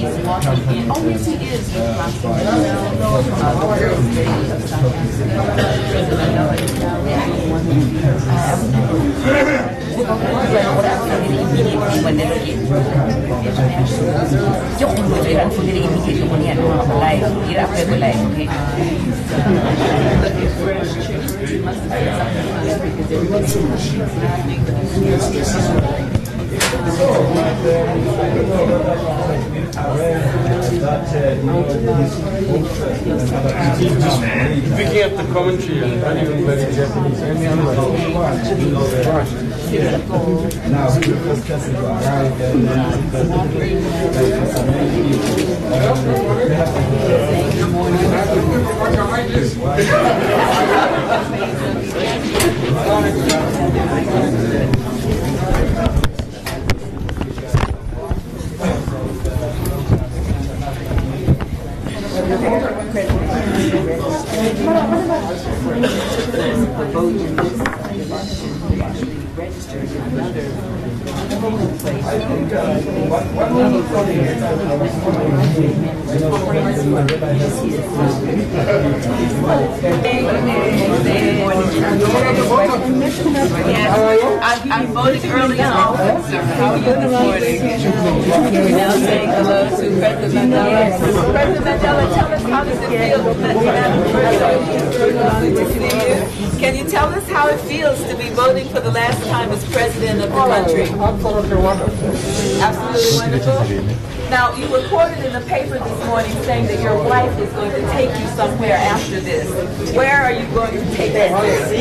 Oh, yes, he is. He's walking in. The first lady of South Yo como yo era un de que yo ponía no live, ir a juego live, okay? Picking up the commentary and not even learning Japanese. Any other Now, we first person to arrive Thank you. I, I voted early on. How are you this morning? We're now saying hello to President Mandela. President Mandela, tell us how does it feel Can you tell us how it feels to be voting for the last time as president of the country? Absolutely wonderful. Absolutely wonderful. Now, you reported in the paper this morning saying that your wife is going to take you somewhere after this. Where are you going to take us?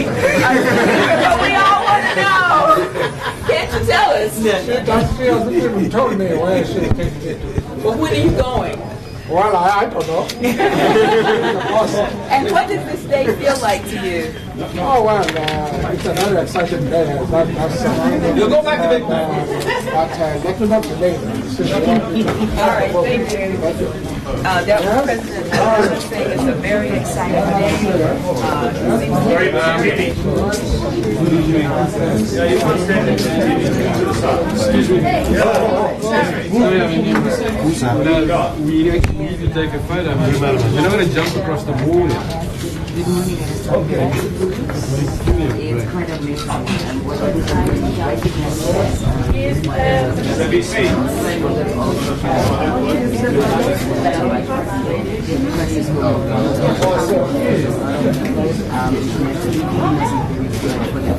but we all want to know. Can't you tell us? She, she hasn't even told me where she's taking me. But when are you going? Well, I, I don't know. And what does this day feel like to you? Oh, well, uh, it's another exciting day. That, that's, uh, You'll go back to Big Mac. uh, But uh, let me not delay this. This is what. All right, thank you. Uh, that was President it's a very exciting day. Uh, we need to take a photo. You're not going to jump across the wall yet. It's quite amazing. And what I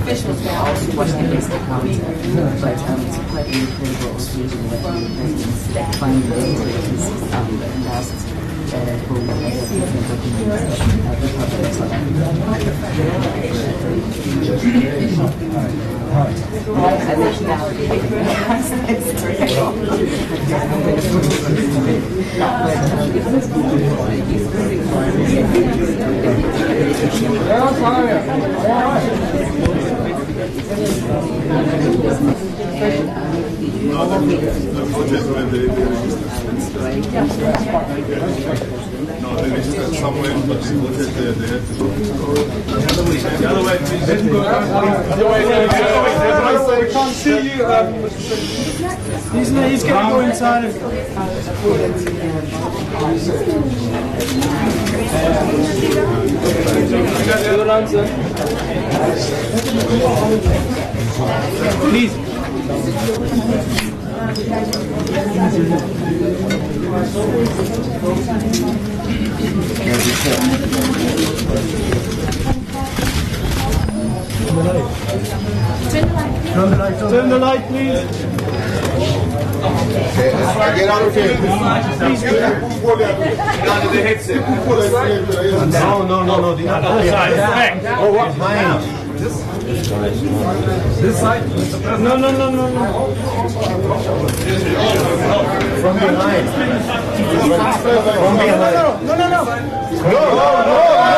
Officials can also watch the best account, but um, it's quite an incredible occasion that the president finally his um, last well, sorry. All right uh, home as a president of the Republic of South Yeah, fire. All right. No, they just had somewhere, but they looked at the, they had to go. The other way, please. We can't see you. Um, he's, he's going to go inside. Answer. Please. Turn the light, please. Get out of here. Please, Under the headset. No, no, no, no. The other side. Oh, what? Behind. This side? No, no, no, no, no. From behind. From behind. No, no, no. Face us, Mr. President. No,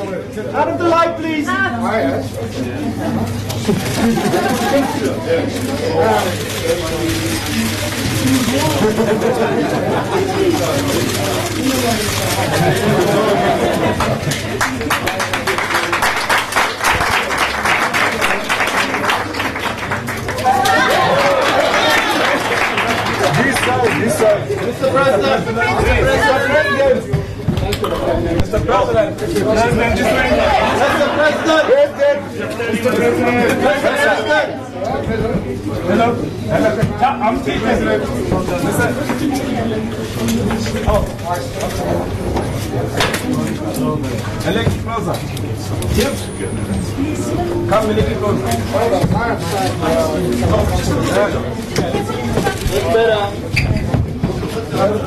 Out of the light, please. This side, this side. Mr. President. Mr. President. Mr. President. President. Mr. President. President. Hello. I'm the President. Oh. A little closer. Yep. Come a little closer. Mr. President, I'm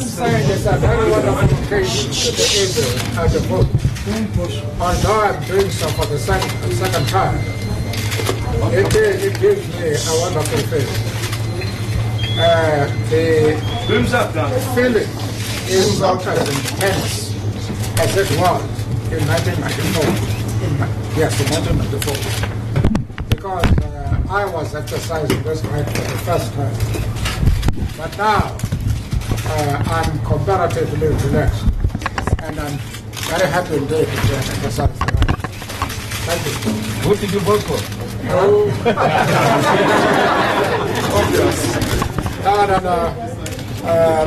saying this of the occasions to the issue of the book. Although I'm doing so for the second, second time, it, it gives me a wonderful. Uh, the Booms up now. feeling is not as intense as it was in 1994. Yes, in 1994. Because uh, I was exercising this right for the first time. But now, uh, I'm comparatively relaxed. And I'm very happy indeed to exercise the right. Thank you. Who did you vote for? No, no, no. Uh,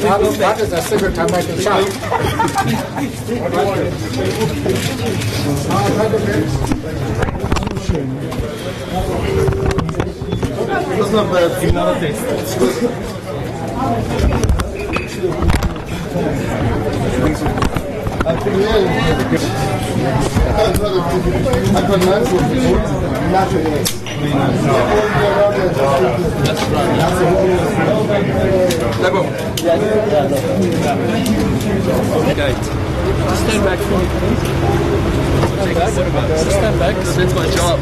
that, that is the second time I can shout. That's not bad. Another taste. Stand back from Stand back. That's my job.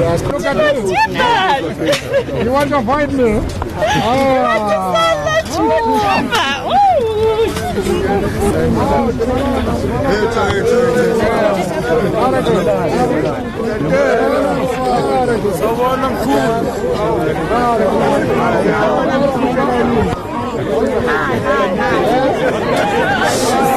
Yes, look at me. You want to avoid me? Hi, hi, hi.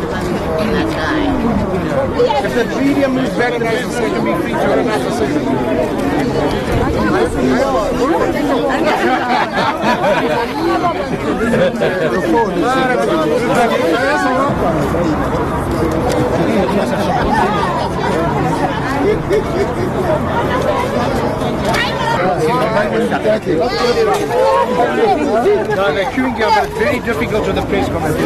If the media moves back, the business can be free to No, they're queuing up, but very difficult with the press conference.